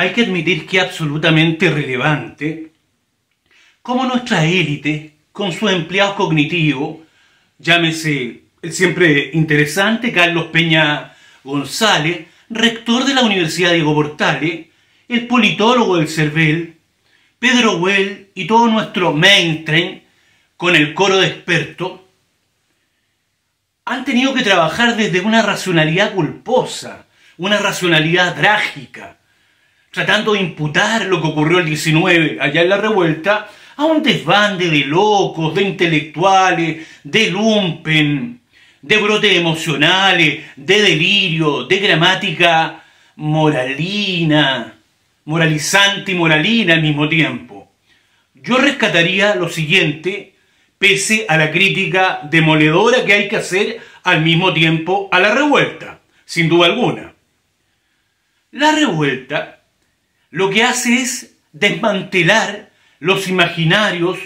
hay que admitir que es absolutamente relevante cómo nuestra élite, con sus empleados cognitivos, llámese el siempre interesante Carlos Peña González, rector de la Universidad Diego Portales, el politólogo del CERVEL, Pedro Well y todo nuestro mainstream, con el coro de expertos, han tenido que trabajar desde una racionalidad culposa, una racionalidad trágica, tratando de imputar lo que ocurrió el 19 allá en la revuelta a un desbande de locos, de intelectuales, de lumpen, de brotes emocionales, de delirio, de gramática moralina, moralizante y moralina al mismo tiempo. Yo rescataría lo siguiente, pese a la crítica demoledora que hay que hacer al mismo tiempo a la revuelta, sin duda alguna. La revuelta lo que hace es desmantelar los imaginarios,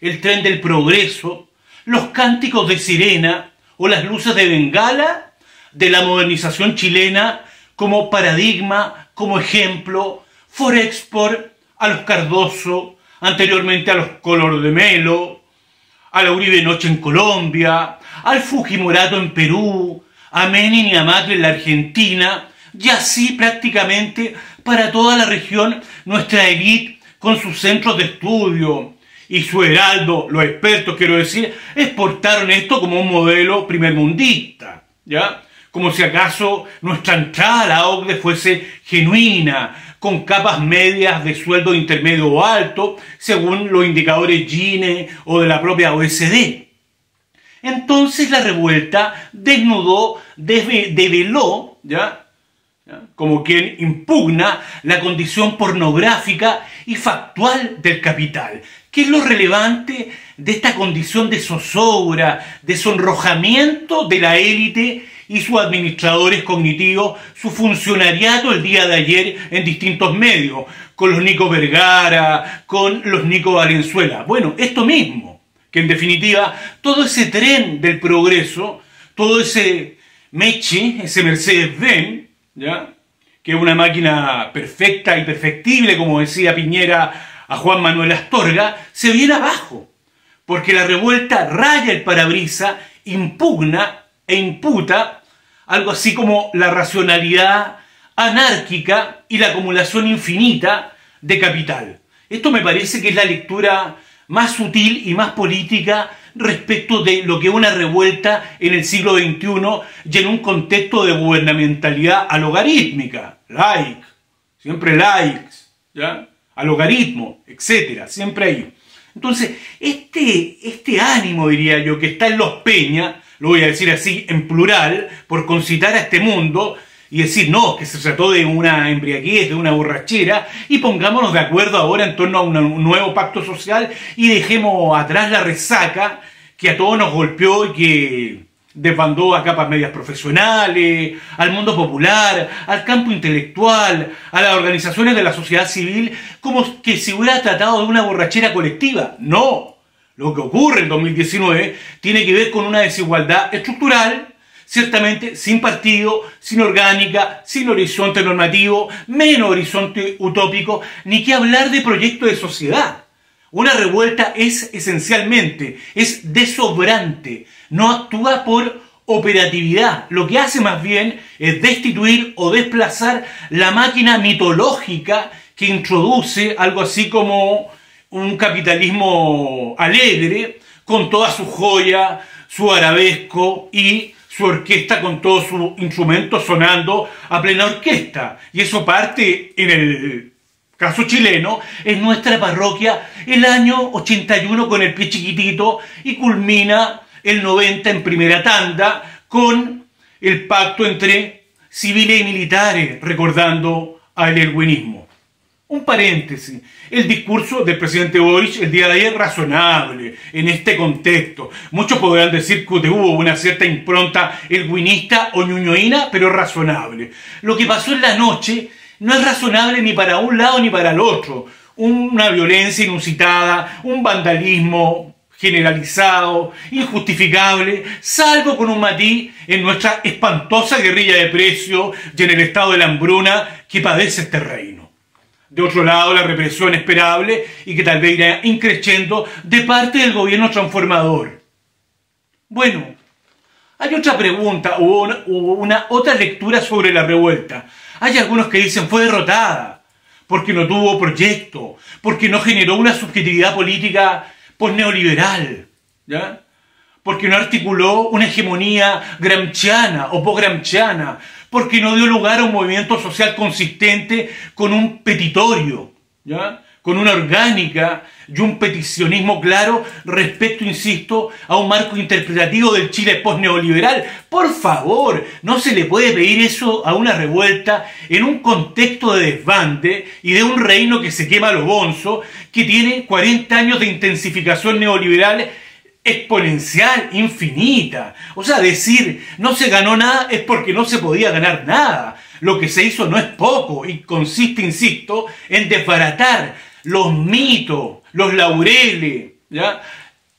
el tren del progreso, los cánticos de sirena o las luces de Bengala de la modernización chilena como paradigma, como ejemplo, Forexport, a los Cardoso, anteriormente a los Color de Melo, a la Uribe Noche en Colombia, al Fujimorato en Perú, a Menin y a Macri en la Argentina, y así prácticamente para toda la región nuestra élite con sus centros de estudio y su heraldo, los expertos quiero decir, exportaron esto como un modelo primermundista, ¿ya? Como si acaso nuestra entrada a la OCDE fuese genuina, con capas medias de sueldo intermedio o alto, según los indicadores Gine o de la propia OSD. Entonces la revuelta desnudó, develó, ¿ya? Como quien impugna la condición pornográfica y factual del capital. ¿Qué es lo relevante de esta condición de zozobra, de sonrojamiento de la élite y sus administradores cognitivos, su funcionariado el día de ayer en distintos medios, con los Nico Vergara, con los Nico Valenzuela? Bueno, esto mismo, que en definitiva todo ese tren del progreso, todo ese Meche, ese Mercedes-Benz, que es una máquina perfecta y perfectible, como decía Piñera a Juan Manuel Astorga, se viene abajo, porque la revuelta raya el parabrisa, impugna e imputa algo así como la racionalidad anárquica y la acumulación infinita de capital. Esto me parece que es la lectura más sutil y más política respecto de lo que es una revuelta en el siglo XXI y en un contexto de gubernamentalidad alogarítmica, like, siempre likes, ¿ya? a logaritmo, etcétera, siempre ahí. Entonces, este, este ánimo, diría yo, que está en los Peña, lo voy a decir así en plural, por concitar a este mundo, y decir, no, que se trató de una embriaguez, de una borrachera, y pongámonos de acuerdo ahora en torno a un nuevo pacto social y dejemos atrás la resaca que a todos nos golpeó y que desbandó a capas medias profesionales, al mundo popular, al campo intelectual, a las organizaciones de la sociedad civil, como que se hubiera tratado de una borrachera colectiva. No, lo que ocurre en 2019 tiene que ver con una desigualdad estructural ciertamente sin partido, sin orgánica, sin horizonte normativo, menos horizonte utópico, ni que hablar de proyecto de sociedad. Una revuelta es esencialmente, es desobrante, no actúa por operatividad. Lo que hace más bien es destituir o desplazar la máquina mitológica que introduce algo así como un capitalismo alegre, con toda su joya, su arabesco y su orquesta con todos sus instrumentos sonando a plena orquesta. Y eso parte en el caso chileno, en nuestra parroquia el año 81 con el pie chiquitito y culmina el 90 en primera tanda con el pacto entre civiles y militares, recordando al erwinismo. Un paréntesis, el discurso del presidente Boric el día de ayer razonable en este contexto. Muchos podrán decir que hubo una cierta impronta elwinista o ñuñoína, pero razonable. Lo que pasó en la noche no es razonable ni para un lado ni para el otro. Una violencia inusitada, un vandalismo generalizado, injustificable, salvo con un matiz en nuestra espantosa guerrilla de precio y en el estado de la hambruna que padece este reino. De otro lado, la represión esperable y que tal vez irá increciendo de parte del gobierno transformador. Bueno, hay otra pregunta o una, otra lectura sobre la revuelta. Hay algunos que dicen fue derrotada porque no tuvo proyecto, porque no generó una subjetividad política neoliberal, ¿ya? Porque no articuló una hegemonía gramsciana o post-gramsciana, porque no dio lugar a un movimiento social consistente con un petitorio, ¿ya? con una orgánica y un peticionismo claro respecto, insisto, a un marco interpretativo del Chile post-neoliberal. Por favor, no se le puede pedir eso a una revuelta en un contexto de desbande y de un reino que se quema a lo bonzo, que tiene 40 años de intensificación neoliberal exponencial, infinita. O sea, decir no se ganó nada es porque no se podía ganar nada. Lo que se hizo no es poco y consiste, insisto, en desbaratar los mitos, los laureles, ¿ya?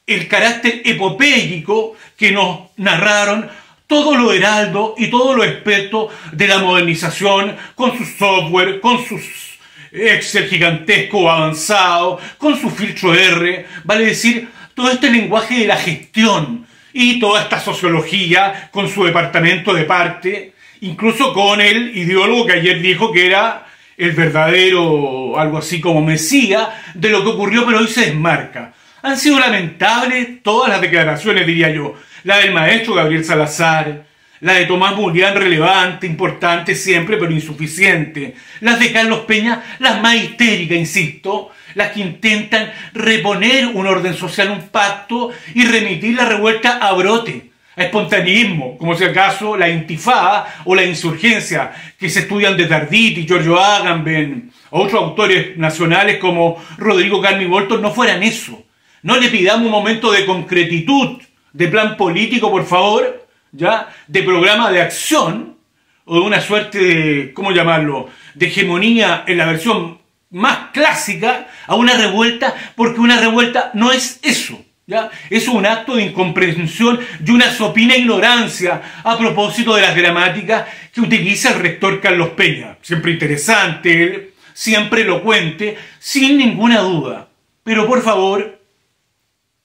el carácter epopélico que nos narraron todo lo heraldo y todo lo experto de la modernización con su software, con sus Excel gigantesco avanzado, con su filtro R, vale decir, todo este lenguaje de la gestión y toda esta sociología con su departamento de parte, incluso con el ideólogo que ayer dijo que era el verdadero, algo así como Mesías, de lo que ocurrió, pero hoy se desmarca. Han sido lamentables todas las declaraciones, diría yo. La del maestro Gabriel Salazar, la de Tomás Julián, relevante, importante siempre, pero insuficiente. Las de Carlos Peña, las más histéricas, insisto, las que intentan reponer un orden social, un pacto y remitir la revuelta a brote, a espontaneismo, como si acaso la intifada o la insurgencia que se estudian de Arditi, Giorgio Agamben, otros autores nacionales como Rodrigo Carmi Bolton no fueran eso. No le pidamos un momento de concretitud, de plan político, por favor, de programa de acción, o de una suerte de, ¿cómo llamarlo?, de hegemonía en la versión más clásica a una revuelta, porque una revuelta no es eso. ¿ya? Es un acto de incomprensión y una sopina ignorancia a propósito de las gramáticas que utiliza el rector Carlos Peña. Siempre interesante, siempre elocuente, sin ninguna duda. Pero por favor,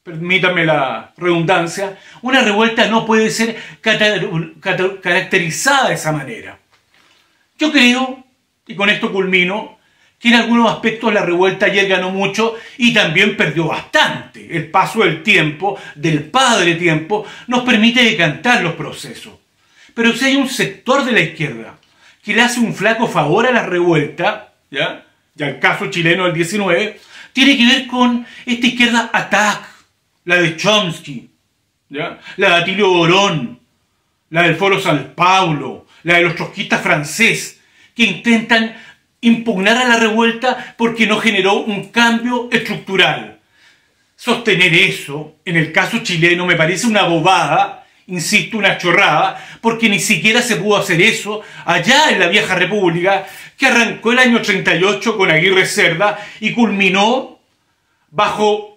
permítame la redundancia, una revuelta no puede ser caracterizada de esa manera. Yo creo, y con esto culmino, que en algunos aspectos la revuelta ayer ganó mucho y también perdió bastante. El paso del tiempo, del padre tiempo, nos permite decantar los procesos. Pero si hay un sector de la izquierda que le hace un flaco favor a la revuelta, ¿ya? ya el caso chileno del 19, tiene que ver con esta izquierda attack, la de Chomsky, la de Atilio Borón, la del Foro San Paulo, la de los trotskistas francés, que intentan impugnar a la revuelta porque no generó un cambio estructural. Sostener eso, en el caso chileno, me parece una bobada, insisto, una chorrada, porque ni siquiera se pudo hacer eso allá en la vieja república, que arrancó el año 38 con Aguirre Cerda y culminó bajo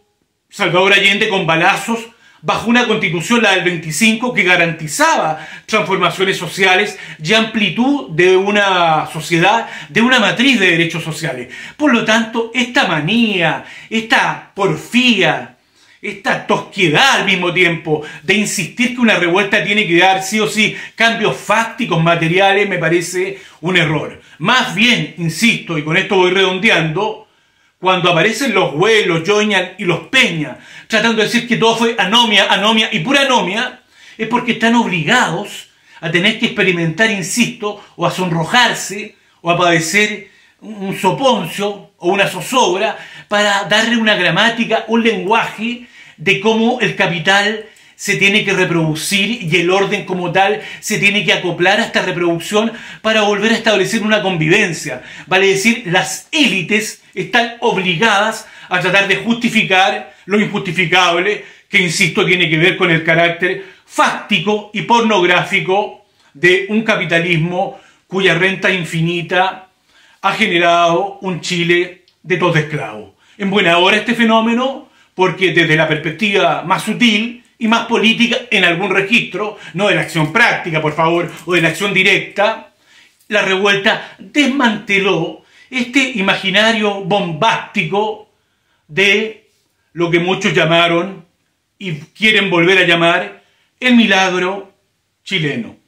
Salvador Allende con balazos bajo una constitución, la del 25, que garantizaba transformaciones sociales y amplitud de una sociedad, de una matriz de derechos sociales. Por lo tanto, esta manía, esta porfía, esta tosquedad al mismo tiempo de insistir que una revuelta tiene que dar sí o sí cambios fácticos, materiales, me parece un error. Más bien, insisto, y con esto voy redondeando, cuando aparecen los Güey, los Joñan y los Peña, tratando de decir que todo fue anomia, anomia y pura anomia, es porque están obligados a tener que experimentar, insisto, o a sonrojarse, o a padecer un soponcio o una zozobra para darle una gramática, un lenguaje de cómo el capital se tiene que reproducir y el orden como tal se tiene que acoplar a esta reproducción para volver a establecer una convivencia. Vale decir, las élites están obligadas a tratar de justificar lo injustificable, que insisto tiene que ver con el carácter fáctico y pornográfico de un capitalismo cuya renta infinita ha generado un Chile de todo esclavo. En buena hora este fenómeno, porque desde la perspectiva más sutil, y más política en algún registro, no de la acción práctica, por favor, o de la acción directa, la revuelta desmanteló este imaginario bombástico de lo que muchos llamaron y quieren volver a llamar el milagro chileno.